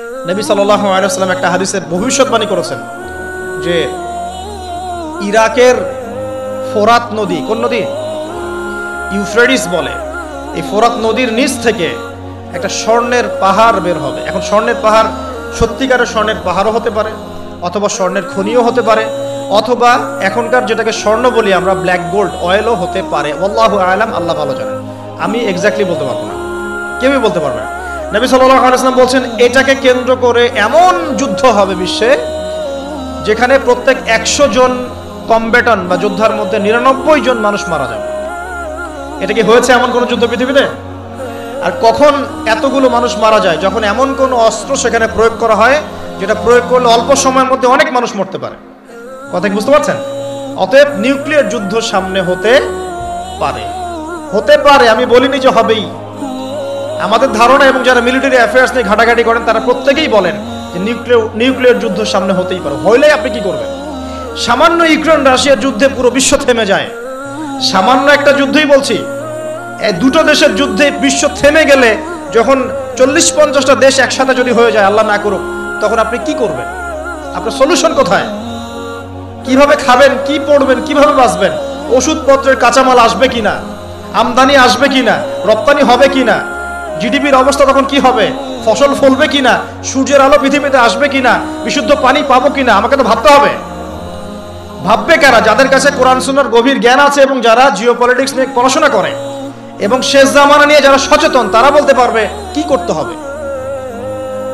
নবী সাল্লাহ আলাইসাল্লাম একটা হাদিসের ভবিষ্যৎবাণী করেছেন যে ইরাকের ফোরাত নদী, কোন নদী? ইউফ্রেডিস বলে। এই ফোরাত নদীর নিচ থেকে একটা স্বর্ণের পাহাড় বের হবে। এখন স্বর্ণের পাহাড় সত্যিকারের স্বর্ণের পাহাড়ও হতে পারে, অথবা স্বর্ণের খনিও হতে পারে, অথবা এখনকার যেটাকে স্বর্ণ বলি আমরা ব্ল্যাক গোল্ড অয়েলও হতে পারে। আল্লাহ আলাম, আল্লাহ ভালো জানেন। আমি এক্স্যাক্টলি বলতে পারব না। কেউই বলতে পারবে না। নবী সাল্লাহ আলাইসলাম বলছেন, এটাকে কেন্দ্র করে এমন যুদ্ধ হবে বিশ্বে যেখানে প্রত্যেক একশো জন কম্বেটন বা যোদ্ধার মধ্যে নিরানব্বই জন মানুষ মারা যাবে। এটা কি হয়েছে এমন কোনো যুদ্ধ পৃথিবীতে? আর কখন এতগুলো মানুষ মারা যায়, যখন এমন কোনো অস্ত্র সেখানে প্রয়োগ করা হয়, যেটা প্রয়োগ করলে অল্প সময়ের মধ্যে অনেক মানুষ মরতে পারে। কথা বুঝতে পারছেন? অতএব নিউক্লিয়ার যুদ্ধ সামনে হতে পারে। হতে পারে, আমি বলিনি যে হবেই। আমাদের ধারণা এবং যারা মিলিটারি অ্যাফেয়ার্স নিয়ে ঘাটাঘাটি করেন, তারা প্রত্যেকেই বলেন যে নিউক্লিয়ার নিউক্লিয়ার যুদ্ধ সামনে হতেই পারে। হইলে আপনি কি করবেন? সামান্য ইউক্রেন, রাশিয়ার যুদ্ধে পুরো বিশ্ব থেমে যায়। সামান্য একটা যুদ্ধই বলছি দুটো দেশের যুদ্ধে বিশ্ব থেমে গেলে যখন চল্লিশ পঞ্চাশটা দেশ একসাথে যদি হয়ে যায়, আল্লাহ না করুক, তখন আপনি কি করবেন? আপনার সলিউশন কোথায়? কীভাবে খাবেন, কি পড়বেন, কীভাবে বাঁচবেন? ওষুধপত্রের কাঁচামাল আসবে কিনা? আমদানি আসবে কিনা? রপ্তানি হবে কিনা? জিডিপির অবস্থা তখন কি হবে? ফসল ফলবে কিনা? সূর্যের আলো পৃথিবীতে আসবে কিনা? বিশুদ্ধ পানি পাবো কিনা? আমাকে তো ভাবতে হবে। ভাববে কারা? যাদের কাছে কোরআন সুন্নার গভীর জ্ঞান আছে এবং যারা জিও পলিটিক্স নিয়ে পড়াশোনা করে এবং শেষ জামানা নিয়ে যারা সচেতন, তারা বলতে পারবে, কি করতে হবে?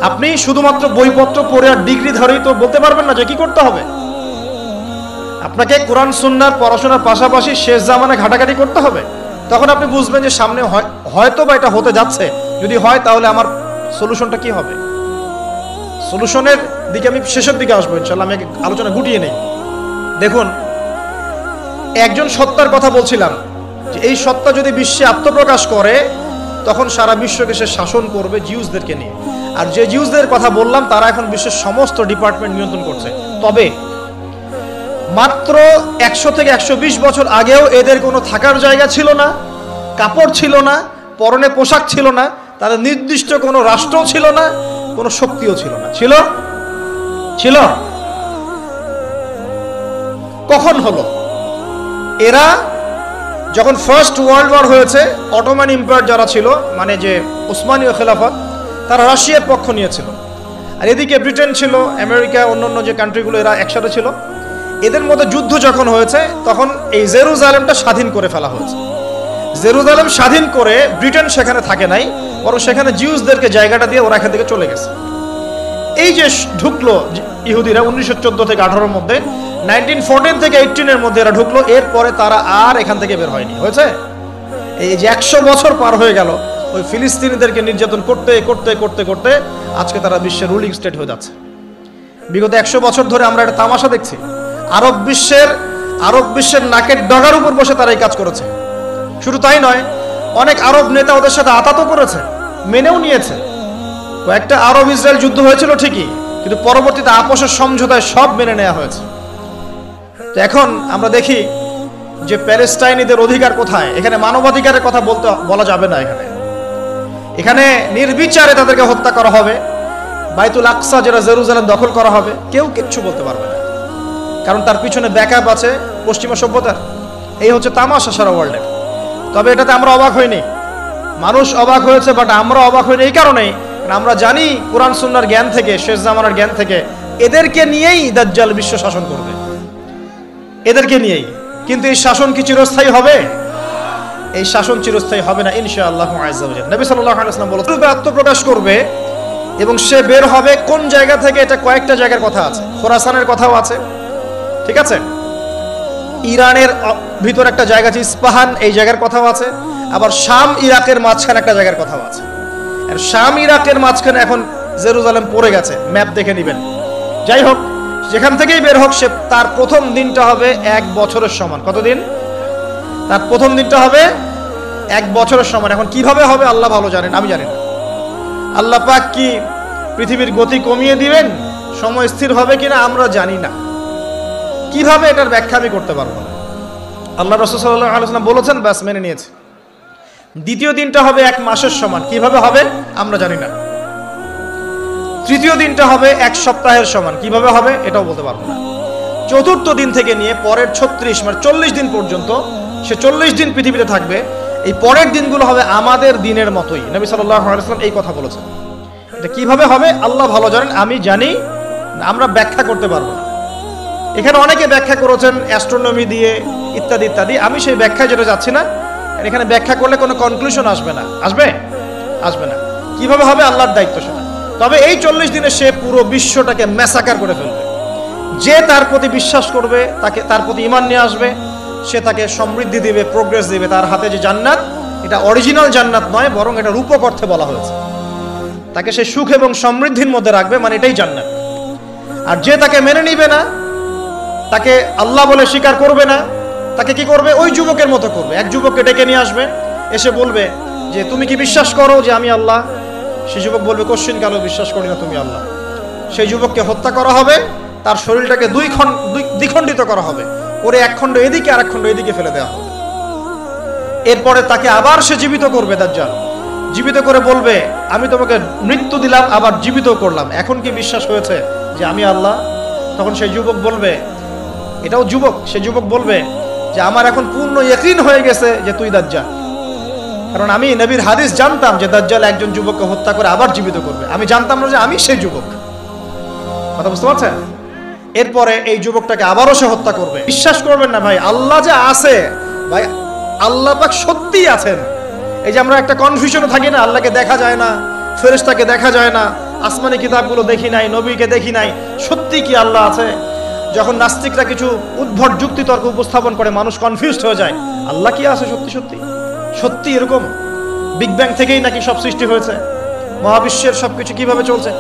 আপনি শুধুমাত্র বইপত্র পড়ে আর ডিগ্রি ধরেই তো বলতে পারবেন না যে কি করতে হবে। আপনাকে কোরআন সুন্নার পড়াশোনার পাশাপাশি শেষ জামানে ঘাটাঘাটি করতে হবে। তখন আপনি বুঝবেন যে সামনে হয়তো বা এটা হতে যাচ্ছে। যদি হয়, তাহলে আমার সলিউশনটা কি হবে? সলিউশনের দিকে আমি শেষের দিকে আসব ইনশাল্লাহ আমি আলোচনা গুটিয়ে নেই। দেখুন, একজন সত্তার কথা বলছিলাম যে এই সত্তা যদি বিশ্বে আত্মপ্রকাশ করে, তখন সারা বিশ্বকে সে শাসন করবে জিউসদেরকে নিয়ে। আর যে জিউসদের কথা বললাম, তারা এখন বিশ্বের সমস্ত ডিপার্টমেন্ট নিয়ন্ত্রণ করছে। তবে মাত্র একশো থেকে একশো বিশ বছর আগেও এদের কোনো থাকার জায়গা ছিল না, কাপড় ছিল না, পরনে পোশাক ছিল না, তাদের নির্দিষ্ট কোনো রাষ্ট্রও ছিল না, কোনো শক্তিও ছিল না। ছিল? ছিল? কখন হলো? এরা যখন ফার্স্ট ওয়ার্ল্ড ওয়ার হয়েছে, অটোমান এম্পায়ার যারা ছিল মানে যে উসমানীয় খেলাফত, তারা রাশিয়ার পক্ষ নিয়েছিল আর এদিকে ব্রিটেন ছিল, আমেরিকা, অন্যান্য যে কান্ট্রিগুলো এরা একসাথে ছিল। এদের মধ্যে যুদ্ধ যখন হয়েছে, তখন এই জেরুজালেমটা স্বাধীন করে ফেলা হয়েছে। জেরুজালেম স্বাধীন করে ব্রিটেন সেখানে থাকে নাই, বরং সেখানে জিউসদেরকে জায়গাটা দিয়ে ওরা এখান থেকে চলে গেছে। এই যে ঢুকলো ইহুদিরা উনিশশো চোদ্দ থেকে আঠারোর মধ্যে নাইনটিন ফোরটিন থেকে এইটিনের মধ্যে এরা ঢুকলো, এরপরে তারা আর এখান থেকে বের হয়নি। হয়েছে? এই যে একশো বছর পার হয়ে গেল, ওই ফিলিস্তিনিদেরকে নির্যাতন করতে করতে করতে করতে আজকে তারা বিশ্বের রুলিং স্টেট হয়ে যাচ্ছে। বিগত একশো বছর ধরে আমরা একটা তামাশা দেখছি। আরব বিশ্বের আরব বিশ্বের নাকের ডগার উপর বসে তারা এই কাজ করেছে। শুধু তাই নয়, অনেক আরব নেতা ওদের সাথে আতাতও করেছে, মেনেও নিয়েছে। কয়েকটা আরব ইসরায়েল যুদ্ধ হয়েছিল ঠিকই, কিন্তু পরবর্তীতে আপোষের সমঝোতায় সব মেনে নেওয়া হয়েছে। তো এখন আমরা দেখি যে প্যালেস্টাইনিদের অধিকার কোথায়। এখানে মানবাধিকারের কথা বলতে, বলা যাবে না এখানে। এখানে নির্বিচারে তাদেরকে হত্যা করা হবে, বাইতুল আকসা যেটা জেরুজালেম দখল করা হবে, কেউ কিচ্ছু বলতে পারবে না। কারণ তার পিছনে ব্যাকআপ আছে পশ্চিমা সভ্যতার। এই হচ্ছে তামাশা সারা ওয়ার্ল্ডের তবে এটাতে আমরা অবাক হইনি। মানুষ অবাক হয়েছে বাট আমরা অবাক হইনি এই কারণেই। আমরা জানি কোরআন সুন্নার জ্ঞান থেকে, শেষ জামানার জ্ঞান থেকে এদেরকে নিয়েই দাজ্জাল বিশ্ব শাসন করবে। এদেরকে নিয়েই। কিন্তু এই শাসন কি চিরস্থায়ী হবে? এই শাসন চিরস্থায়ী হবে না ইনশা আল্লাহ নবী আলাইসলাম বলো আত্মপ্রকাশ করবে এবং সে বের হবে কোন জায়গা থেকে? এটা কয়েকটা জায়গার কথা আছে। খোরাসানের কথাও আছে। ঠিক আছে? ইরানের ভিতর একটা জায়গা আছে ইস্পাহান, এই জায়গার কথাও আছে। আবার শাম ইরাকের মাঝখানে একটা জায়গার কথাও আছে। আর শাম ইরাকের মাঝখানে এখন জেরুজালেম পড়ে গেছে, ম্যাপ দেখে নেবেন। যাই হোক, যেখান থেকেই বের হোক, সে তার প্রথম দিনটা হবে এক বছরের সমান। কতদিন? তার প্রথম দিনটা হবে এক বছরের সমান। এখন কীভাবে হবে, আল্লাহ ভালো জানেন, আমি জানি না। আল্লাহ পাক কি পৃথিবীর গতি কমিয়ে দিবেন? সময় স্থির হবে কিনা, আমরা জানি না। কীভাবে এটার ব্যাখ্যা আমি করতে পারব? আল্লাহ রসুল্লাহ আলোচনা বলেছেন, ব্যাস মেনে নিয়েছে। দ্বিতীয় দিনটা হবে এক মাসের সমান। কীভাবে হবে? আমরা জানি না। তৃতীয় দিনটা হবে এক সপ্তাহের সমান। কীভাবে হবে? এটাও বলতে পারব না। চতুর্থ দিন থেকে নিয়ে পরের ছত্রিশ মানে চল্লিশ দিন পর্যন্ত, সে চল্লিশ দিন পৃথিবীতে থাকবে। এই পরের দিনগুলো হবে আমাদের দিনের মতোই। নবী সাল্লাম এই কথা বলেছেন। এটা কীভাবে হবে? আল্লাহ ভালো জানেন, আমি জানি, আমরা ব্যাখ্যা করতে পারব না। এখানে অনেকে ব্যাখ্যা করেছেন অ্যাস্ট্রোনমি দিয়ে ইত্যাদি ইত্যাদি। আমি সেই ব্যাখ্যায় যেটা যাচ্ছি না এখানে ব্যাখ্যা করলে কোনো কনক্লুশন আসবে না। আসবে? আসবে না। কীভাবে হবে? আল্লাহর দায়িত্ব সেটা। তবে এই চল্লিশ দিনে সে পুরো বিশ্বটাকে ম্যাসাকার করে ফেলবে। যে তার প্রতি বিশ্বাস করবে, তাকে, তার প্রতি ইমান নিয়ে আসবে, সে তাকে সমৃদ্ধি দিবে প্রোগ্রেস দিবে। তার হাতে যে জান্নাত, এটা অরিজিনাল জান্নাত নয়, বরং এটা রূপক অর্থে বলা হয়েছে। তাকে সে সুখ এবং সমৃদ্ধির মধ্যে রাখবে মানে এটাই জান্নাত। আর যে তাকে মেনে নিবে না তাকে আল্লাহ বলে স্বীকার করবে না। তাকে কি করবে? ওই যুবকের মতো করবে। এক যুবককে ডেকে নিয়ে আসবে। এসে বলবে যে, তুমি কি বিশ্বাস করো যে আমি আল্লাহ? সে যুবক বলবে, কোশ্চিন কালো, বিশ্বাস করি না তুমি আল্লাহ। সেই যুবককে হত্যা করা হবে। তার শরীরটাকে দুই খণ্ড দ্বিখণ্ডিত করা হবে। ওরে এক খণ্ড এদিকে আর এক খণ্ড এদিকে ফেলে দেওয়া হবে। এরপরে তাকে আবার সে জীবিত করবে, দাজ্জাল। জীবিত করে বলবে, আমি তোমাকে মৃত্যু দিলাম, আবার জীবিত করলাম। এখন কি বিশ্বাস হয়েছে যে আমি আল্লাহ? তখন সেই যুবক বলবে এটাও যুবক, সে যুবক বলবে যে আমার এখন পূর্ণ ইয়কিন হয়ে গেছে যে তুই দাজ্জাল। কারণ আমি নবীর হাদিস জানতাম যে দাজ্জাল একজন যুবককে হত্যা করে আবার জীবিত করবে। আমি জানতাম না যে আমি সেই যুবক। কথা বুঝতে পারছেন? এরপরে এই যুবকটাকে আবারও সে হত্যা করবে। বিশ্বাস করবেন না ভাই, আল্লাহ যে আছে, ভাই, আল্লাহ পাক সত্যিই আছেন। এই যে আমরা একটা কনফিউশনে থাকি না, আল্লাহকে দেখা যায় না, ফেরেশতাকে দেখা যায় না, আসমানি কিতাবগুলো দেখি নাই, নবীকে দেখি নাই, সত্যি কি আল্লাহ আছে? যখন নাস্তিকরা কিছু উদ্ভট যুক্তি তর্ক উপস্থাপন করে, মানুষ কনফিউজড হয়ে যায়। আল্লাহ কি আছে সত্যি সত্যি? সত্যি এরকম? বিগ ব্যাং থেকেই নাকি সব সৃষ্টি হয়েছে? মহাবিশ্বের সবকিছু কীভাবে চলছে?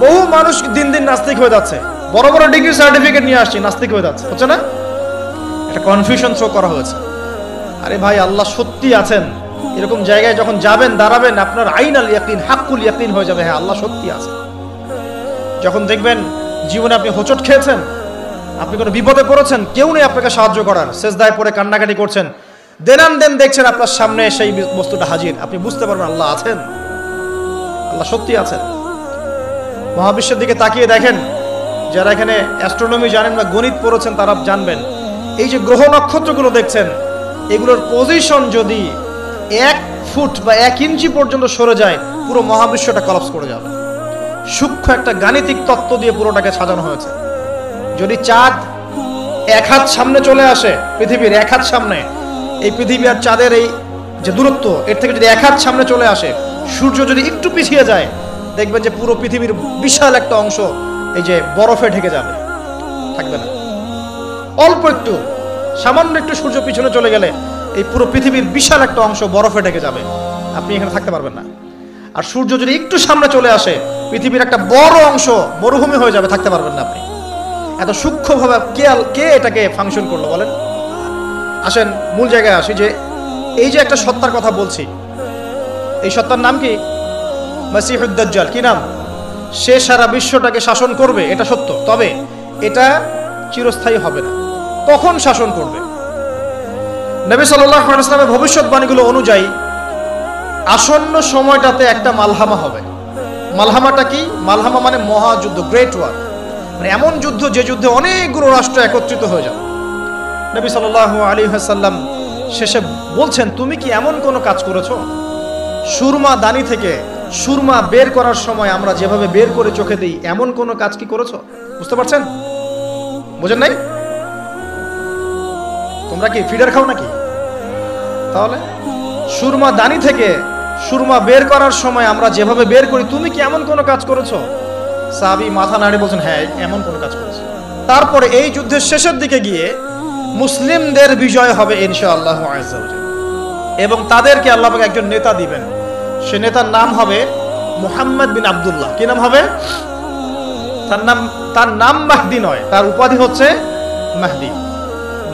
বহু মানুষ দিন দিন নাস্তিক হয়ে যাচ্ছে। বড় বড় ডিগ্রি সার্টিফিকেট নিয়ে আসছি, নাস্তিক হয়ে যাচ্ছে। হচ্ছে না? একটা কনফিউশন থ্রো করা হয়েছে। আরে ভাই, আল্লাহ সত্যি আছেন। এরকম জায়গায় যখন যাবেন, দাঁড়াবেন, আপনার আইনাল ইয়াকিন, হাক্কুল ইয়াকিন হয়ে যাবে। হ্যাঁ আল্লাহ সত্যি আছে যখন দেখবেন, জীবনে আপনি হোঁচট খেয়েছেন আপনি কোনো বিপদে পড়েছেন? কেউ নেই আপনাকে সাহায্য করার। শেষদায় পরে কান্নাকাটি করছেন। দেনান দেন দেখছেন আপনার সামনে সেই বস্তুটা হাজির। আপনি বুঝতে পারবেন আল্লাহ আছেন। আল্লাহ সত্যি আছেন। মহাবিশ্বের দিকে তাকিয়ে দেখেন। যারা এখানে অ্যাস্ট্রোনমি জানেন বা গণিত পড়েছেন, তারা জানবেন। এই যে গ্রহ নক্ষত্রগুলো দেখছেন, এগুলোর পজিশন যদি এক ফুট বা এক ইঞ্চি পর্যন্ত সরে যায়, পুরো মহাবিশ্বটা কলাপস করে যাবে। সূক্ষ্ম একটা গাণিতিক তত্ত্ব দিয়ে পুরোটাকে সাজানো হয়েছে। যদি চাঁদ এক হাত সামনে চলে আসে, পৃথিবীর এক হাত সামনে, এই পৃথিবী আর চাঁদের এই যে দূরত্ব, এর থেকে যদি এক হাত সামনে চলে আসে, সূর্য যদি একটু পিছিয়ে যায়, দেখবেন যে পুরো পৃথিবীর বিশাল একটা অংশ এই যে বরফে ঢেকে যাবে। থাকবে না। অল্প একটু, সামান্য একটু সূর্য পিছনে চলে গেলে এই পুরো পৃথিবীর বিশাল একটা অংশ বরফে ঢেকে যাবে। আপনি এখানে থাকতে পারবেন না। আর সূর্য যদি একটু সামনে চলে আসে, পৃথিবীর একটা বড় অংশ মরুভূমি হয়ে যাবে, থাকতে পারবেন না আপনি। এত সূক্ষ্মভাবে কে কে এটাকে ফাংশন করল বলেন? আসেন, মূল জায়গায় আসি যে, এই যে একটা সত্তার কথা বলছি, এই সত্তার নাম কি? মাসিহুদ্দাজ্জাল কি নাম? সে সারা বিশ্বটাকে শাসন করবে, এটা সত্য। তবে এটা চিরস্থায়ী হবে না। কখন শাসন করবে? নবী সাল্লাহ ইসলামের ভবিষ্যৎবাণীগুলো অনুযায়ী আসন্ন সময়টাতে একটা মালহামা হবে। মালহামাটা কি? মালহামা মানে মহাযুদ্ধ গ্রেট ওয়ার মানে এমন যুদ্ধ যে যুদ্ধে অনেকগুলো রাষ্ট্র একত্রিত হয়ে যাবে। নবী সাল্লাহ আলী হাসাল্লাম শেষে বলছেন, তুমি কি এমন কোনো কাজ করেছ? সুরমা দানি থেকে সুরমা বের করার সময় আমরা যেভাবে বের করে চোখে দিই, এমন কোনো কাজ কি করেছ? বুঝতে পারছেন? বোঝেন নাই? তোমরা কি ফিডার খাও নাকি? তাহলে সুরমা দানি থেকে সুরমা বের করার সময় আমরা যেভাবে বের করি, তুমি কি এমন কোনো কাজ করেছ? সাবি মাথা নাড়ে বলছেন হ্যাঁ এমন কোনো কাজ করেছে। তারপরে এই যুদ্ধের শেষের দিকে গিয়ে মুসলিমদের বিজয় হবে ইনশাআল্লাহ এবং তাদেরকে আল্লাহ একজন নেতা দিবেন। সে নেতার নাম হবে মুহাম্মদ বিন আব্দুল্লাহ। কি নাম হবে? তার নাম তার নাম মাহদি নয়, তার উপাধি হচ্ছে মাহদি।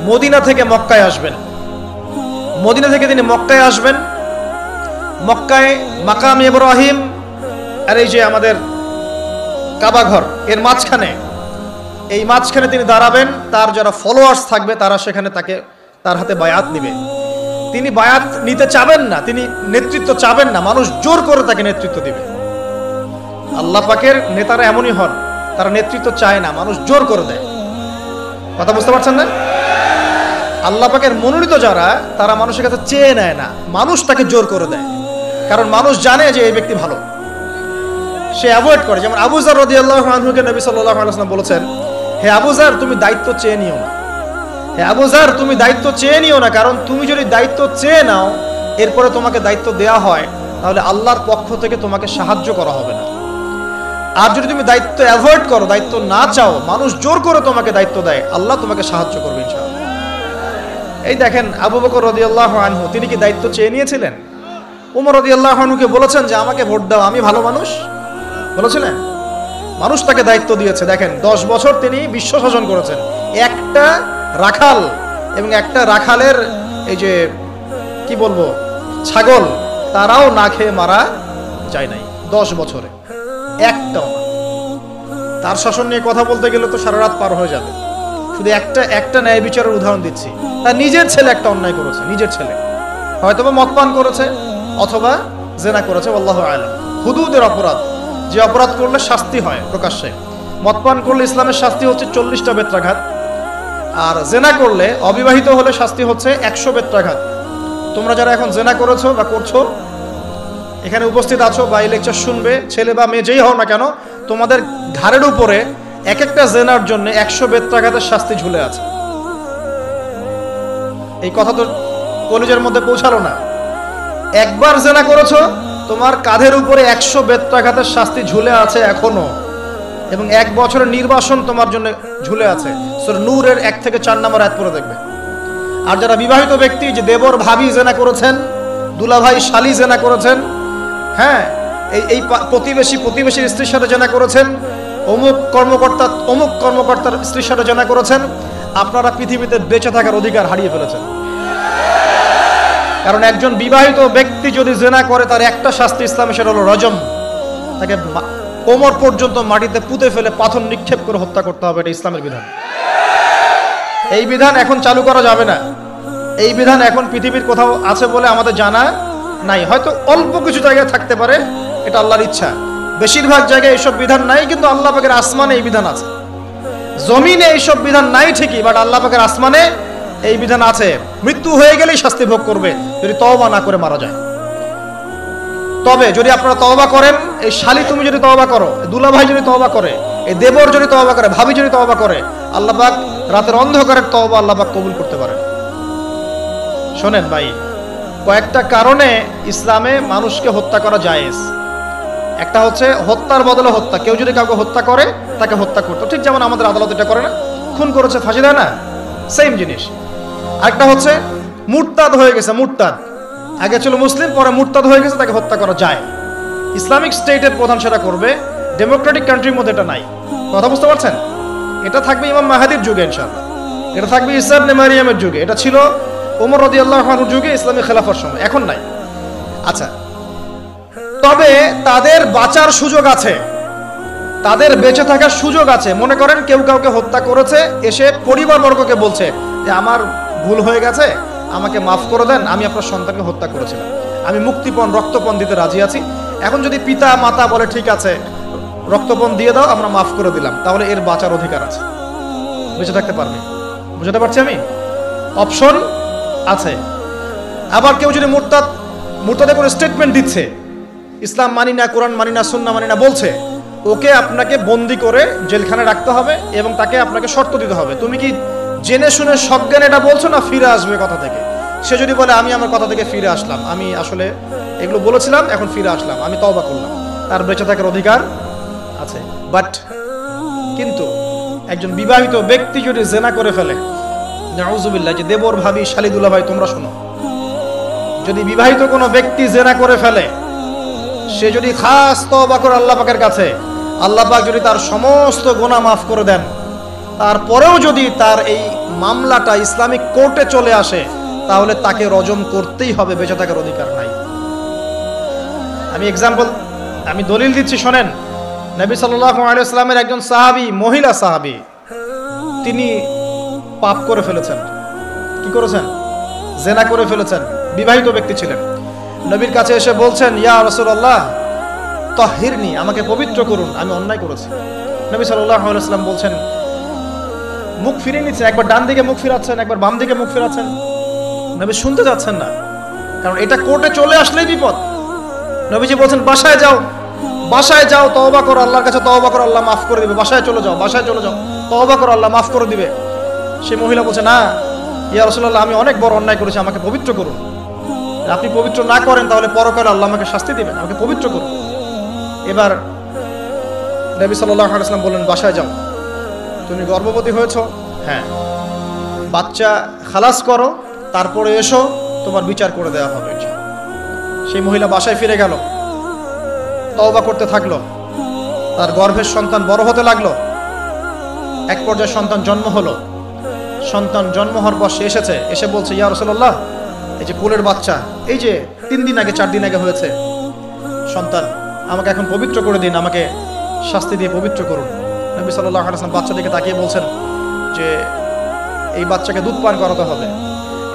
মদিনা থেকে মক্কায় আসবেন। মদিনা থেকে তিনি মক্কায় আসবেন। মক্কায় মাকাম ইব্রাহিম, আর এই যে আমাদের কাবাঘর, এর মাঝখানে। এই মাঝখানে তিনি দাঁড়াবেন, তার যারা ফলোয়ার্স থাকবে, তারা সেখানে তাকে, তার হাতে বায়াত নিবে তিনি বায়াত নিতে চাবেন না, তিনি নেতৃত্ব চাবেন না, মানুষ জোর করে তাকে নেতৃত্ব দিবে। আল্লাহ পাকের নেতারা এমনই হন, তারা নেতৃত্ব চায় না, মানুষ জোর করে দেয়। কথা বুঝতে পারছেন না? আল্লাহ পাকের মনোনীত যারা, তারা মানুষের কাছে চেয়ে নেয় না, মানুষ তাকে জোর করে দেয়। কারণ মানুষ জানে যে এই ব্যক্তি ভালো। সে অ্যাভয়েড করে। যেমন আবুজার রদি আল্লাহ আনহুকে নবী সাল্লাহ আলাইসলাম বলেছেন, হে আবুজার তুমি দায়িত্ব চেয়ে নিও না। হে আবুজার তুমি দায়িত্ব চেয়ে নিও না, কারণ তুমি যদি দায়িত্ব চেয়ে নাও, এরপরে তোমাকে দায়িত্ব দেয়া হয়, তাহলে আল্লাহর পক্ষ থেকে তোমাকে সাহায্য করা হবে না। আর যদি তুমি দায়িত্ব অ্যাভয়েড করো, দায়িত্ব না চাও, মানুষ জোর করে তোমাকে দায়িত্ব দেয়, আল্লাহ তোমাকে সাহায্য করবে ইনশাআল্লাহ। এই দেখেন আবু বকর রদিয়াল্লাহ আনহু, তিনি কি দায়িত্ব চেয়ে নিয়েছিলেন? উমর রদিয়াল্লাহ আনহুকে বলেছেন যে, আমাকে ভোট দাও, আমি ভালো মানুষ। বলেছিলেন মানুষ তাকে দায়িত্ব দিয়েছে। দেখেন, দশ বছর তিনি বিশ্ব শাসন করেছেন। একটা রাখাল এবং একটা রাখালের এই যে, কি বলব, ছাগল, তারাও না খেয়ে মারা যায় নাই দশ বছরে। একটাও তার শাসন নিয়ে কথা বলতে গেলে তো সারা রাত পার হয়ে যাবে। শুধু একটা একটা ন্যায় বিচারের উদাহরণ দিচ্ছি। তার নিজের ছেলে একটা অন্যায় করেছে, নিজের ছেলে। হয়তোবা মদপান করেছে, অথবা জেনা করেছে আল্লাহ আলম। হুদুদের অপরাধ। যে অপরাধ করলে শাস্তি হয় প্রকাশ্যে। মদপান করলে ইসলামের শাস্তি হচ্ছে চল্লিশটা বেত্রাঘাত। আর জেনা করলে অবিবাহিত হলে শাস্তি হচ্ছে একশো বেত্রাঘাত। তোমরা যারা এখন জেনা করেছ বা করছ, এখানে উপস্থিত আছো বা এই লেকচার শুনবে, ছেলে বা মেয়ে যেই হও না কেন, তোমাদের ঘাড়ের উপরে এক একটা জেনার জন্য একশো বেত্রাঘাতের শাস্তি ঝুলে আছে। এই কথা তো কলেজের মধ্যে পৌঁছালো না। একবার জেনা করেছ তোমার কাঁধের উপরে একশো বেত্রাঘাতের শাস্তি ঝুলে আছে এখনও। এবং এক বছরের নির্বাসন তোমার জন্য ঝুলে আছে। সর নূরের এক থেকে চার নম্বর আয়াত পরে দেখবে। আর যারা বিবাহিত ব্যক্তি, যে দেবর ভাবি জেনা করেছেন, দুলাভাই শালি জেনা করেছেন হ্যাঁ এই এই প্রতিবেশী প্রতিবেশীর স্ত্রীর সাথে জেনা করেছেন, অমুক কর্মকর্তা অমুক কর্মকর্তার স্ত্রীর সাথে জেনা করেছেন, আপনারা পৃথিবীতে বেঁচে থাকার অধিকার হারিয়ে ফেলেছেন। কারণ একজন বিবাহিত ব্যক্তি যদি জেনা করে, তার একটা শাস্তি ইসলামে, সেটা হলো রজম। তাকে কোমর পর্যন্ত মাটিতে পুঁতে ফেলে পাথর নিক্ষেপ করে হত্যা করতে হবে, এটা ইসলামের বিধান। এই বিধান এখন চালু করা যাবে না। এই বিধান এখন পৃথিবীর কোথাও আছে বলে আমাদের জানা নাই। হয়তো অল্প কিছু জায়গায় থাকতে পারে, এটা আল্লাহর ইচ্ছা। বেশিরভাগ জায়গায় এইসব বিধান নাই, কিন্তু আল্লাহ পাকের আসমানে এই বিধান আছে। জমিনে এইসব বিধান নাই ঠিকই বাট আল্লাহ পাকের আসমানে এই বিধান আছে, মৃত্যু হয়ে গেলেই শাস্তি ভোগ করবে, যদি তওবা না করে মারা যায়। তবে যদি আপনারা তওবা করেন, এই শালি তুমি যদি তওবা করো দুলা ভাই যদি তওবা করে, এই দেবর যদি তওবা করে, ভাবি যদি তওবা করে, আল্লাহ পাক রাতের অন্ধকারের তওবা আল্লাহ পাক কবুল করতে পারেন। শোনেন ভাই, কয়েকটা কারণে ইসলামে মানুষকে হত্যা করা জায়েজ। একটা হচ্ছে হত্যার বদলে হত্যা, কেউ যদি কাউকে হত্যা করে, তাকে হত্যা করতো। ঠিক যেমন আমাদের আদালত এটা করে না, খুন করেছে ফাঁসি দেয় না? সেম জিনিস। আরেকটা হচ্ছে মুরতাদ হয়ে গেছে, মুরতাদ। আগে ছিল মুসলিম, পরে মুরতাদ হয়ে গেছে, তাকে হত্যা করা যায়। ইসলামিক স্টেটের প্রধান সেটা করবে, ডেমোক্রেটিক কান্ট্রির মধ্যে এটা নাই। কথা বুঝতে পারছেন? এটা থাকবে ইমাম মাহাদির যুগে ইনশাল্লাহ এটা থাকবে ইসলাম নেমারিয়ামের যুগে। এটা ছিল ওমর রদি আল্লাহ যুগে ইসলামী খেলাফার সময়, এখন নাই। আচ্ছা তবে তাদের বাঁচার সুযোগ আছে। তাদের বেঁচে থাকার সুযোগ আছে। মনে করেন কেউ কাউকে হত্যা করেছে, এসে পরিবারবর্গকে বলছে যে, আমার ভুল হয়ে গেছে, আমাকে মাফ করে দেন, আমি আপনার সন্তানকে হত্যা করেছিলাম। আমি মুক্তিপণ, রক্তপণ দিতে রাজি আছি। এখন যদি পিতা, মাতা বলে, ঠিক আছে, রক্তপণ দিয়ে দাও, আমরা মাফ করে দিলাম। তাহলে এর বাঁচার অধিকার আছে। বেঁচে থাকতে পারবে। বুঝতে পারছি আমি? অপশন আছে। আবার কেউ যদি মুরতাদ মুরতাদে কোনো স্টেটমেন্ট দিচ্ছে, ইসলাম মানি না, কোরআন মানি না সুন্না মানি না, বলছে, ওকে আপনাকে বন্দি করে জেলখানে রাখতে হবে এবং তাকে আপনাকে শর্ত দিতে হবে। তুমি কি জেনে শুনে সজ্ঞান এটা বলছো না ফিরে আসবে কথা থেকে? সে যদি বলে, আমি আমার কথা থেকে ফিরে আসলাম, আমি আসলে এগুলো বলেছিলাম, এখন ফিরে আসলাম, আমি তওবা করলাম। তার বেঁচে থাকার অধিকার আছে। বাট কিন্তু একজন বিবাহিত ব্যক্তি যদি জেনা করে ফেলে, নাউজুবিল্লাহ, যে দেবর ভাবি শালিদুল্লাহ ভাই, তোমরা শোনো। যদি বিবাহিত কোনো ব্যক্তি জেনা করে ফেলে, সে যদি খাস তওবা করে আল্লাহ পাকের কাছে, আল্লাহ পাক যদি তার সমস্ত গোনা মাফ করে দেন তারপরেও যদি তার এই মামলাটা ইসলামিক কোর্টে চলে আসে, তাহলে তাকে রজম করতেই হবে, বেঁচে থাকার অধিকার নাই। আমি এক্সাম্পল আমি দলিল দিচ্ছি, শোনেন। নবী সাল্লাহ আলিয়াল্লামের একজন সাহাবি, মহিলা সাহাবি, তিনি পাপ করে ফেলেছেন। কি করেছেন? জেনা করে ফেলেছেন। বিবাহিত ব্যক্তি ছিলেন। নবীর কাছে এসে বলছেন, ইয়া রসুল্লাহ তহিরনি, আমাকে পবিত্র করুন, আমি অন্যায় করেছি। নবী সাল্লাহ আলাইসাল্লাম বলছেন মুখ ফিরিয়ে নিচ্ছেন, একবার ডান দিকে মুখ ফিরাচ্ছেন, একবার বাম দিকে মুখ ফিরাচ্ছেন। নবী শুনতে যাচ্ছেন না। কারণ এটা কোর্টে চলে আসলেই বিপদ। নবীজি বলছেন, বাসায় যাও বাসায় যাও, তওবা করো, আল্লাহর কাছে তওবা করো, আল্লাহ মাফ করে দিবে। বাসায় চলে যাও, বাসায় চলে যাও, তওবা করো, আল্লাহ মাফ করে দিবে। সেই মহিলা বলছে, না, ইয়া রসুল্লাহ আমি অনেক বড় অন্যায় করেছি, আমাকে পবিত্র করুন। আপনি পবিত্র না করেন, তাহলে পরকালে আল্লাহ আমাকে শাস্তি দিবেন, আমাকে পবিত্র করুন। এবার নবী সাল্লাম বললেন, বাসায় যাও। তুমি গর্ভবতী হয়েছ? হ্যাঁ। বাচ্চা খালাস করো তারপরে এসো তোমার বিচার করে দেওয়া হবে। সেই মহিলা বাসায় ফিরে গেল। তওবা করতে থাকল। তার গর্ভের সন্তান বড় হতে লাগল। এক পর্যায়ে সন্তান জন্ম হলো। সন্তান জন্ম হওয়ার পর সে এসেছে। এসে বলছে ইয়া রসল্লাহ এই যে কুলের বাচ্চা এই যে তিন দিন আগে চার দিন আগে হয়েছে। সন্তান আমাকে এখন পবিত্র করে দিন আমাকে শাস্তি দিয়ে পবিত্র করুন। নবী সাল্লাহ আলাইসলাম বাচ্চা দিকে তাকিয়ে বলছেন যে, এই বাচ্চাকে দুধ পান করাতে হবে।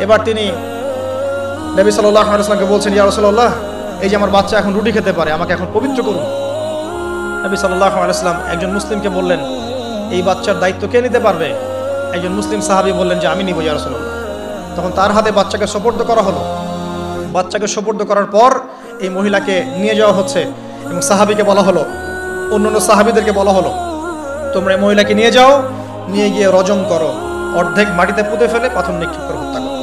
এবার তিনি নবী সাল্লাহ আলাইসলামকে বলছেন, ইয়া রসল্লাহ এই যে আমার বাচ্চা এখন রুটি খেতে পারে, আমাকে এখন পবিত্র করুন। নবী সাল্লাহ আলাইসলাম একজন মুসলিমকে বললেন, এই বাচ্চার দায়িত্ব কে নিতে পারবে? একজন মুসলিম সাহাবি বললেন যে, আমি নিব, ইয়া রসল্লাহ তখন তার হাতে বাচ্চাকে সোপর্দ করা হলো। বাচ্চাকে সোপর্দ করার পর এই মহিলাকে নিয়ে যাওয়া হচ্ছে এবং সাহাবিকে বলা হলো অন্য অন্য সাহাবিদেরকে বলা হলো। তোমরা মহিলাকে নিয়ে যাও, নিয়ে গিয়ে রজম করো, অর্ধেক মাটিতে পুঁতে ফেলে পাথর নিক্ষেপ করে হত্যা করো।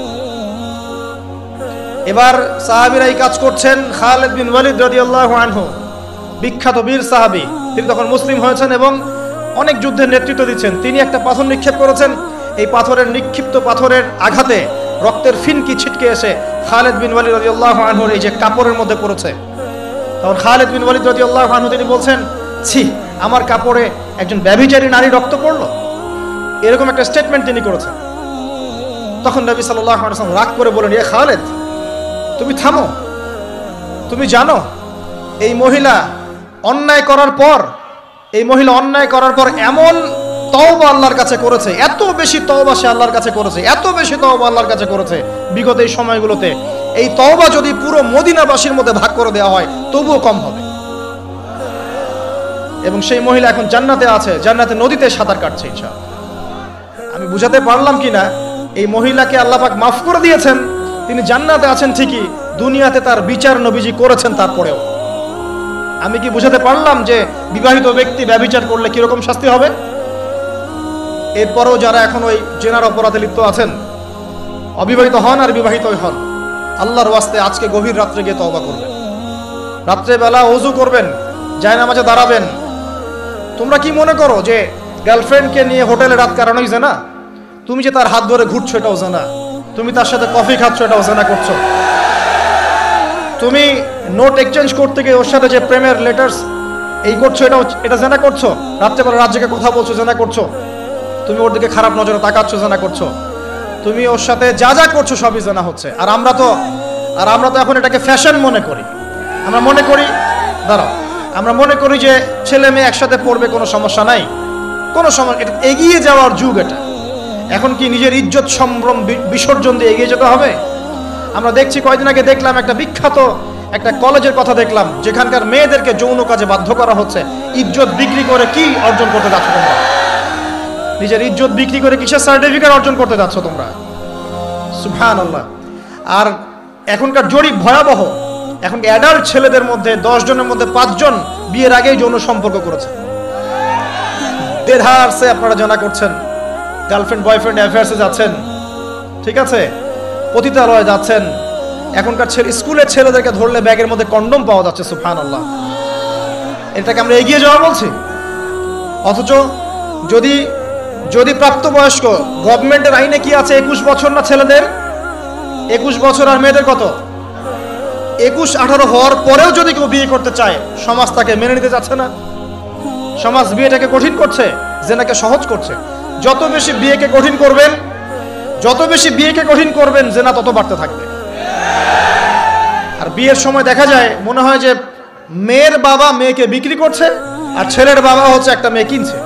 এবার সাহাবিরা এই কাজ করছেন, খালেদ বিন ওয়ালিদ রাদিয়াল্লাহু আনহু, বিখ্যাত বীর সাহাবি, তিনি তখন মুসলিম হয়েছেন এবং অনেক যুদ্ধের নেতৃত্ব দিচ্ছেন। তিনি একটা পাথর নিক্ষেপ করেছেন, এই পাথরের নিক্ষিপ্ত পাথরের আঘাতে রক্তের ফিনকি ছিটকে এসে খালেদ বিন ওয়ালিদ রাদিয়াল্লাহু আনহুর এই যে কাপড়ের মধ্যে পড়েছে। তখন খালেদ বিন ওয়ালিদ রাদিয়াল্লাহু আনহু তিনি বলছেন, ছি আমার কাপড়ে একজন ব্যভিচারী নারী রক্ত পড়ল। এরকম একটা স্টেটমেন্ট তিনি করেছেন। তখন নবী ওয়াসাল্লাম রাগ করে বলেন এ খালেদ, তুমি থামো। তুমি জানো, এই মহিলা অন্যায় করার পর, এই মহিলা অন্যায় করার পর এমন তওবা আল্লাহর কাছে করেছে, এত বেশি তওবা সে আল্লাহর কাছে করেছে, এত বেশি তওবা আল্লাহর কাছে করেছে, বিগত এই সময়গুলোতে এই তওবা যদি পুরো মদিনাবাসীর মধ্যে ভাগ করে দেওয়া হয়, তবুও কম হবে। এবং সেই মহিলা এখন জান্নাতে আছে জান্নাতে নদীতে সাঁতার কাটছে ইনশাআল্লাহ। আমি বুঝাতে পারলাম কিনা এই মহিলাকে আল্লাপাক মাফ করে দিয়েছেন, তিনি জান্নাতে আছেন ঠিকই, দুনিয়াতে তার বিচার নবীজি করেছেন তারপরেও। আমি কি বুঝাতে পারলাম যে বিবাহিত ব্যক্তি ব্যবচার করলে কীরকম শাস্তি হবে? এরপরও যারা এখন ওই জেনার অপরাধে লিপ্ত আছেন, অবিবাহিত হন আর বিবাহিত হন, আল্লাহর ওয়াস্তে আজকে গভীর রাত্রে গিয়ে তওবা করবেন। রাত্রেবেলা অজু করবেন যায় নামাজে দাঁড়াবেন তোমরা কি মনে করো যে গার্লফ্রেন্ডকে নিয়ে হোটেলে রাত কাটানোই জানা? তুমি যে তার হাত ধরে ঘুরছো এটাও জানা। তুমি তার সাথে কফি খাচ্ছ এটাও জানা করছ। তুমি নোট এক্সচেঞ্জ করতে গিয়ে ওর সাথে যে প্রেমের লেটার্স এই করছ এটাও এটা জানা করছ? রাত্রেবেলা রাজ্যকে কথা বলছো জানা করছ? তুমি ওর দিকে খারাপ নজরে তাকাচ্ছ জানা করছ? তুমি ওর সাথে যা যা করছ সবই জানা হচ্ছে। আর আমরা তো আর আমরা তো এখন এটাকে ফ্যাশন মনে করি। আমরা মনে করি দাঁড়াও। আমরা মনে করি যে ছেলে মেয়ে একসাথে পড়বে কোনো সমস্যা নাই। কোনো সময় এটা এগিয়ে যাওয়ার যুগ এটা। এখন কি নিজের ইজ্জত সম্ভ্রম বিসর্জন দিয়ে এগিয়ে যেতে হবে? আমরা দেখছি কয়দিন আগে দেখলাম একটা বিখ্যাত একটা কলেজের কথা দেখলাম, যেখানকার মেয়েদেরকে যৌন কাজে বাধ্য করা হচ্ছে। ইজ্জত বিক্রি করে কি অর্জন করতে যাচ্ছ তোমরা? নিজের ইজ্জত বিক্রি করে কিসের সার্টিফিকেট অর্জন করতে যাচ্ছ তোমরা? সুফান আর এখনকার জরিপ ভয়াবহ। এখন অ্যাডাল্ট ছেলেদের মধ্যে দশ জনের মধ্যে পাঁচজন বিয়ের আগেই যৌন সম্পর্ক করেছে? দেধারসে আপনারা জানা করছেন গার্লফ্রেন্ড বয়ফ্রেন্ড অ্যাফেয়ার্সে যাচ্ছেন, ঠিক আছে? পতিতালয়ে যাচ্ছেন, এখনকার ছেলে, স্কুলের ছেলেদেরকে ধরলে ব্যাগের মধ্যে কন্ডম পাওয়া যাচ্ছে সুফান আল্লাহ এটাকে আমরা এগিয়ে যাওয়া বলছি? অথচ যদি যদি প্রাপ্তবয়স্ক গভর্নমেন্টের আইনে কি আছে, একুশ বছর না ছেলেদের? একুশ বছর আর মেয়েদের কত? একুশ আঠারো হওয়ার পরেও যদি কেউ বিয়ে করতে চায়, সমাজ তাকে মেনে নিতে চাচ্ছে না। সমাজ বিয়েটাকে কঠিন করছে, জেনাকে সহজ করছে। যত বেশি বিয়েকে কঠিন করবেন, যত বেশি বিয়েকে কঠিন করবেন, জেনা তত বাড়তে থাকবে। আর বিয়ের সময় দেখা যায়, মনে হয় যে মেয়ের বাবা মেয়েকে বিক্রি করছে, আর ছেলের বাবা হচ্ছে একটা মেয়ে কিনছে।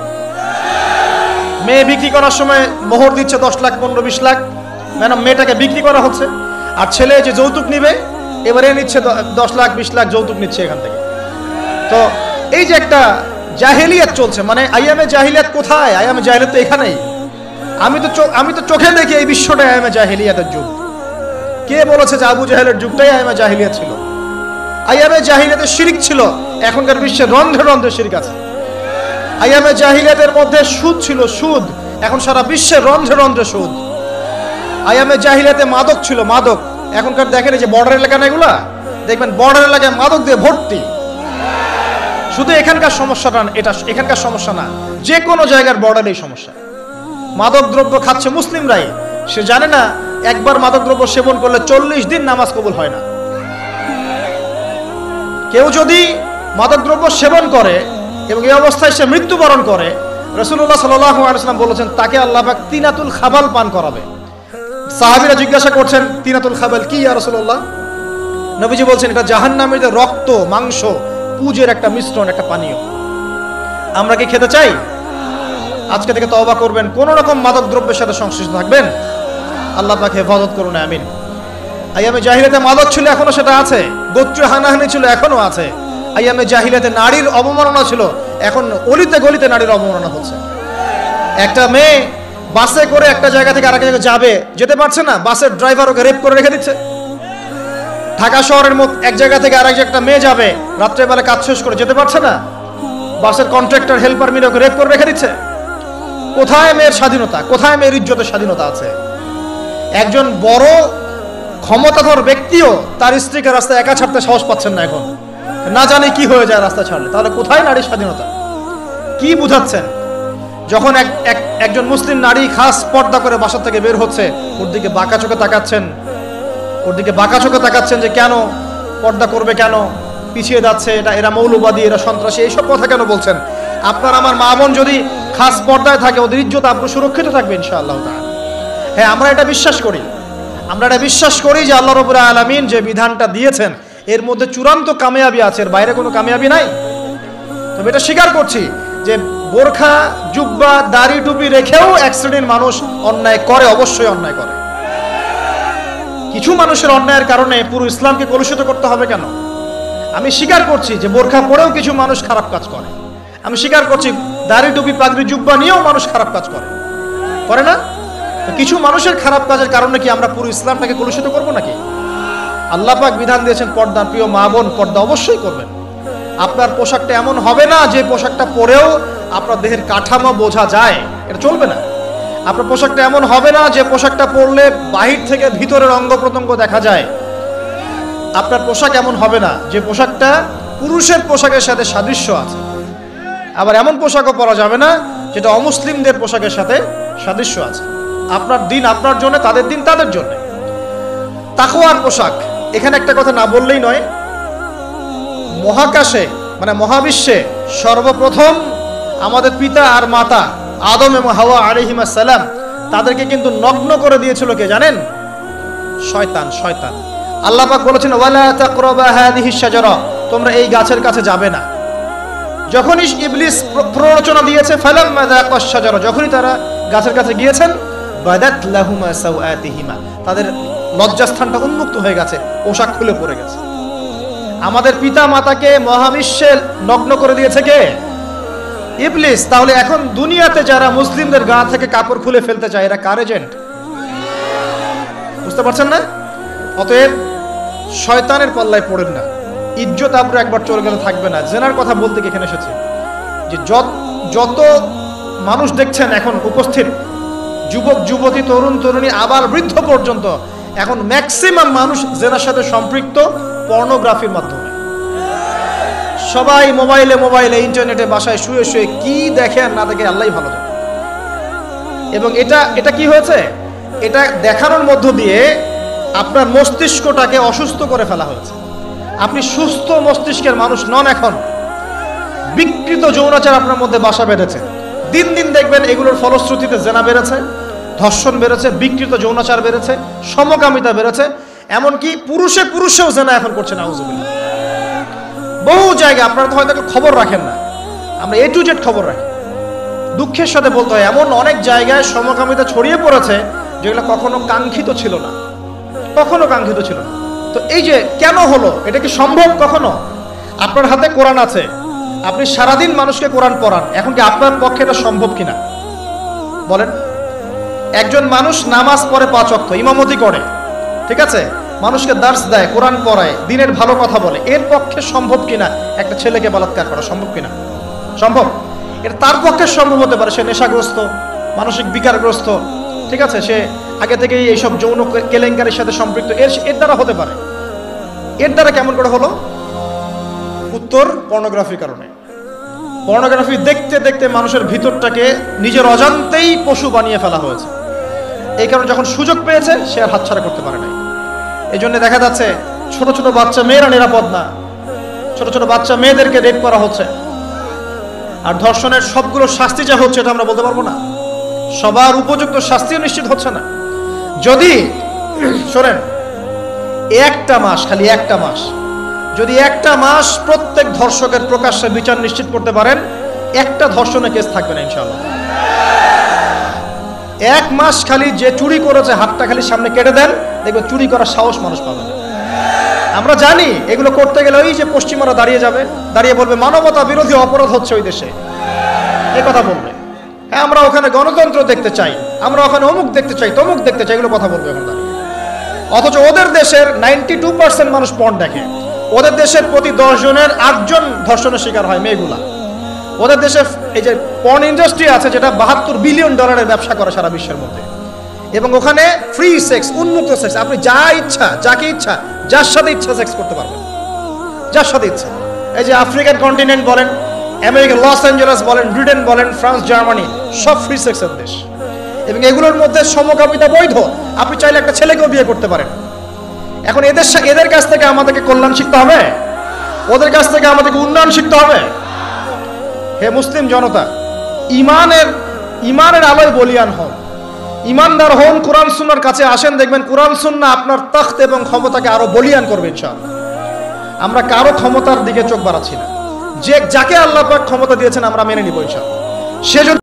মেয়ে বিক্রি করার সময় মোহর দিচ্ছে দশ লাখ, পনেরো, বিশ লাখ। ম্যাডাম, মেয়েটাকে বিক্রি করা হচ্ছে। আর ছেলে যে যৌতুক নিবে এবারে নিচ্ছে দশ লাখ, বিশ লাখ যৌতুক নিচ্ছে এখান থেকে। তো এই যে একটা জাহেলিয়াত চলছে মানে আইয়ামে জাহিলিয়াত কোথায়? আইয়ামে জাহিলিয়াত তো এখানেই। আমি তো আমি তো চোখে দেখি এই বিশ্বটা আইয়ামে জাহিলিয়াতের যুগ। কে বলেছে যে আবু জাহেলের যুগটাই আইয়ামে জাহিলিয়াত ছিল? আইয়ামে জাহিলিয়াতে শিরিক ছিল, এখনকার বিশ্বে রন্ধ্রে রন্ধ্রে শিরিক আছে। আইয়ামে জাহিলিয়াতের মধ্যে সুদ ছিল, সুদ। এখন সারা বিশ্বে রন্ধ্রে রন্ধ্রে সুদ। আইয়ামে জাহিলিয়াতে মাদক ছিল, মাদক। এখনকার দেখেন এই যে বর্ডার এলাকা না এগুলা? দেখবেন বর্ডার এলাকায় মাদক দিয়ে ভর্তি। শুধু এখানকার সমস্যাটা এটা এখানকার সমস্যা না, যে কোনো জায়গার বর্ডারেই সমস্যা। মাদক দ্রব্য খাচ্ছে মুসলিমরাই। সে জানে না, একবার মাদক দ্রব্য সেবন করলে চল্লিশ দিন নামাজ কবুল হয় না। কেউ যদি মাদকদ্রব্য সেবন করে এবং এই অবস্থায় সে মৃত্যুবরণ করে রসুল্লাহ সাল্লাম বলেছেন, তাকে আল্লাহ তিনাতুল খাবাল পান করাবে। সাহাবিরা জিজ্ঞাসা করছেন, তিনাতুল খাবাল কি ইয়া রসুল্লাহ নবীজি বলছেন, এটা জাহান্নামীদের রক্ত, মাংস, পুজের একটা মিশ্রণ, একটা পানীয়। আমরা কি খেতে চাই? আজকে থেকে তওবা করবেন, কোন রকম মাদক দ্রব্যের সাথে সংশ্লিষ্ট থাকবেন। আল্লাহ পাক হেফাজত করুন, আমিন। আইয়ামে জাহিলাতে মাদক ছিল, এখনও সেটা আছে। গোত্র হানাহানি ছিল, এখনও আছে। আইয়ামে জাহিলাতে নারীর অবমাননা ছিল, এখন অলিতে গলিতে নারীর অবমাননা হচ্ছে। একটা মেয়ে বাসে করে একটা জায়গা থেকে আরেক জায়গায় যাবে, যেতে পারছে না, বাসের ড্রাইভার ওকে রেপ করে রেখে দিচ্ছে। ঢাকা শহরের মধ্যে এক জায়গা থেকে আরেক একটা মেয়ে যাবে, রাত্রেবেলা কাজ শেষ করে যেতে পারছে না, বাসের কন্ট্রাক্টর হেল্পার মিলে ওকে রেপ করে রেখে দিচ্ছে। কোথায় মেয়ের স্বাধীনতা? কোথায় মেয়ের ইজ্জতের স্বাধীনতা আছে? একজন বড় ক্ষমতাধর ব্যক্তিও তার স্ত্রীকে রাস্তায় একা ছাড়তে সাহস পাচ্ছেন না এখন। না জানে কি হয়ে যায় রাস্তা ছাড়লে। তাহলে কোথায় নারীর স্বাধীনতা? কি বুঝাচ্ছেন? যখন এক এক- একজন মুসলিম নারী খাস পর্দা করে বাসা থেকে বের হচ্ছে, ওর দিকে বাঁকা চোখে তাকাচ্ছেন। ওর দিকে বাঁকা চোখে তাকাচ্ছেন যে কেন পর্দা করবে কেন? পিছিয়ে যাচ্ছে, এটা এরা মৌলবাদী, এরা সন্ত্রাসী, এইসব কথা কেন বলছেন? আপনার আমার মা বোন যদি খাস পর্দায় থাকে, ওদের ইজ্জত আপনার সুরক্ষিত থাকবে ইনশাআল্লাহ হ্যাঁ আমরা এটা বিশ্বাস করি। আমরা এটা বিশ্বাস করি যে আল্লাহ রবুল্লাহ আলমিন যে বিধানটা দিয়েছেন, এর মধ্যে চূড়ান্ত কামিয়াবি আছে, এর বাইরে কোনো কামিয়াবি নাই। তবে এটা স্বীকার করছি যে বোরখা, জুব্বা, দাড়ি টুপি রেখেও এক শ্রেণির মানুষ অন্যায় করে, অবশ্যই অন্যায় করে। কিছু মানুষের অন্যায়ের কারণে পুরো ইসলামকে কলুষিত করতে হবে কেন? আমি স্বীকার করছি যে বোরখা পরেও কিছু মানুষ খারাপ কাজ করে। আমি স্বীকার করছি দাড়ি টুপি, পাগড়ি, জুব্বা নিয়েও মানুষ খারাপ কাজ করে। করে না? কিছু মানুষের খারাপ কাজের কারণে কি আমরা পুরো ইসলামটাকে কলুষিত করব নাকি? আল্লাহ পাক বিধান দিয়েছেন পর্দা প্রিয় মা বোন, পর্দা অবশ্যই করবেন। আপনার পোশাকটা এমন হবে না যে পোশাকটা পরেও আপনার দেহের কাঠামো বোঝা যায়, এটা চলবে না। আপনার পোশাকটা এমন হবে না যে পোশাকটা পরলে বাহির থেকে ভিতরের অঙ্গ প্রত্যঙ্গ দেখা যায়। আপনার পোশাক এমন হবে না যে পোশাকটা পুরুষের পোশাকের সাথে সাদৃশ্য আছে। আবার এমন পোশাকও পরা যাবে না যেটা অমুসলিমদের পোশাকের সাথে সাদৃশ্য আছে। আপনার দিন আপনার জন্য, তাদের দিন তাদের জন্য। তাকওয়ার পোশাক, এখানে একটা কথা না বললেই নয়। মহাকাশে মানে মহাবিশ্বে সর্বপ্রথম আমাদের পিতা আর মাতা, আদম এবং হাওয়া আলিহিমা সালাম তাদেরকে কিন্তু নগ্ন করে দিয়েছিল কে জানেন? শয়তান শয়তান। আল্লাহ পাক বলেছেন তোমরা এই গাছের কাছে যাবে না। যখনই ইবলিস প্ররোচনা দিয়েছে, ফালাম্মা যাকাশ শাজারা যখনই তারা গাছের কাছে গিয়েছেন, বাদাত লাহুমা সাওআতিহিমা তাদের লজ্জাস্থানটা উন্মুক্ত হয়ে গেছে, পোশাক খুলে পড়ে গেছে। আমাদের পিতা মাতাকে মহাবিশ্বে নগ্ন করে দিয়েছে কে? ইবলিস, তাহলে এখন দুনিয়াতে যারা মুসলিমদের গা থেকে কাপড় খুলে ফেলতে চায়, এরা কার এজেন্ট বুঝতে পারছেন না? অতএব শয়তানের পাল্লায় পড়েন না। ইজ্জত আবরু একবার চলে গেলে থাকবে না। জেনার কথা বলতে এখানে এসেছে। যে যত যত মানুষ দেখছেন এখন উপস্থিত, যুবক, যুবতী, তরুণ, তরুণী, আবার বৃদ্ধ পর্যন্ত, এখন ম্যাক্সিমাম মানুষ জেনার সাথে সম্পৃক্ত পর্নোগ্রাফির মাধ্যমে। সবাই মোবাইলে মোবাইলে, ইন্টারনেটে বাসায় শুয়ে শুয়ে কি দেখে আর না দেখে আল্লাহ ভালো এবং এটা এটা কি হয়েছে? এটা দেখানোর মধ্য দিয়ে আপনার মস্তিষ্কটাকে অসুস্থ করে ফেলা হয়েছে। আপনি সুস্থ মস্তিষ্কের মানুষ নন এখন। বিকৃত যৌনাচার আপনার মধ্যে বাসা বেঁধেছে। দিন দিন দেখবেন এগুলোর ফলশ্রুতিতে জেনা বেড়েছে, ধর্ষণ বেড়েছে, বিকৃত যৌনাচার বেড়েছে, সমকামিতা বেড়েছে। এমনকি পুরুষে পুরুষেও জেনা এখন করছে না বহু জায়গায় আপনারা তো হয়তো খবর রাখেন না। আমরা এ টু জেড খবর রাখি। দুঃখের সাথে বলতে হয়, এমন অনেক জায়গায় সমকামিতা ছড়িয়ে পড়েছে যেগুলো কখনো কাঙ্ক্ষিত ছিল না। কখনো কাঙ্ক্ষিত ছিল না। তো এই যে কেন হলো? এটা কি সম্ভব কখনো? আপনার হাতে কোরআন আছে। আপনি সারাদিন মানুষকে কোরআন পড়ান। এখন কি আপনার পক্ষে এটা সম্ভব কিনা? বলেন। একজন মানুষ নামাজ পড়ে পাঁচ অক্ত, ইমামতি করে। ঠিক আছে? মানুষকে দার্স দেয়, কোরআন পড়ায়, দিনের ভালো কথা বলে। এর পক্ষে সম্ভব কিনা? একটা ছেলেকে বলাৎকার করা সম্ভব কিনা? সম্ভব? এটা তার পক্ষে সম্ভব হতে পারে, সে নেশাগ্রস্ত, মানসিক বিকারগ্রস্ত, ঠিক আছে? সে আগে থেকেই এইসব যৌন কেলেঙ্কারির সাথে সম্পৃক্ত। এর এর দ্বারা হতে পারে। এর দ্বারা কেমন করে হলো? উত্তর, পর্নোগ্রাফির কারণে। পর্নোগ্রাফি দেখতে দেখতে মানুষের ভিতরটাকে নিজের অজান্তেই পশু বানিয়ে ফেলা হয়েছে। এই কারণে যখন সুযোগ পেয়েছে, সে আর হাতছাড়া করতে পারে নাই। এই জন্য দেখা যাচ্ছে ছোট ছোট বাচ্চা মেয়েরা নিরাপদ না। ছোট ছোট বাচ্চা মেয়েদেরকে রেপ করা হচ্ছে। আর ধর্ষণের সবগুলো শাস্তি যা হচ্ছে এটা আমরা বলতে পারব না। সবার উপযুক্ত শাস্তিও নিশ্চিত হচ্ছে না। যদি, শোনেন, একটা মাস, খালি একটা মাস, যদি একটা মাস প্রত্যেক ধর্ষকের প্রকাশ্যে বিচার নিশ্চিত করতে পারেন, একটা ধর্ষণের কেস থাকবে না ইনশাআল্লাহ। এক মাস খালি যে চুরি করেছে, হাতটা খালি সামনে কেটে দেন দেখবেন চুরি করার সাহস মানুষ পাবে না। আমরা জানি এগুলো করতে গেলে ওই যে পশ্চিমারা দাঁড়িয়ে যাবে, দাঁড়িয়ে বলবে, মানবতা বিরোধী অপরাধ হচ্ছে ওই দেশে। এ কথা বলবে। হ্যাঁ আমরা ওখানে গণতন্ত্র দেখতে চাই, আমরা ওখানে অমুক দেখতে চাই, তমুক দেখতে চাই, এগুলো কথা বলবে এখন দাঁড়িয়ে। অথচ ওদের দেশের নাইনটি টু পার্সেন্ট মানুষ পণ দেখে। ওদের দেশের প্রতি দশ জনের আটজন ধর্ষণের শিকার হয় মেয়েগুলা। ওদের দেশে এই যে পর্ন ইন্ডাস্ট্রি আছে, যেটা বাহাত্তর বিলিয়ন ডলারের ব্যবসা করে সারা বিশ্বের মধ্যে। এবং ওখানে ফ্রি সেক্স উন্মুক্ত সেক্স আপনি যা ইচ্ছা, যাকে ইচ্ছা, যার সাথে ইচ্ছা সেক্স করতে পারবেন। যার সাথে ইচ্ছা। এই যে আফ্রিকান কন্টিনেন্ট বলেন আমেরিকা লস অ্যাঞ্জেলাস বলেন ব্রিটেন বলেন ফ্রান্স জার্মানি সব ফ্রি সেক্সের দেশ। এবং এগুলোর মধ্যে সমকামিতা বৈধ। আপনি চাইলে একটা ছেলেকেও বিয়ে করতে পারেন। এখন এদের এদের কাছ থেকে আমাদেরকে কল্যাণ শিখতে হবে। ওদের কাছ থেকে আমাদেরকে উন্নয়ন শিখতে হবে। হে মুসলিম জনতা, ইমানের ইমানের আলোয় বলিয়ান হন ইমানদার হন কোরআন সুন্নার কাছে আসেন, দেখবেন কোরআন সুন্না আপনার তখ্ত এবং ক্ষমতাকে আরও বলিয়ান করবে আমরা কারও ক্ষমতার দিকে চোখ বাড়াচ্ছি না। যে যাকে আল্লাহ পাক ক্ষমতা দিয়েছেন আমরা মেনে নিব, ইনশাআল্লাহ। সে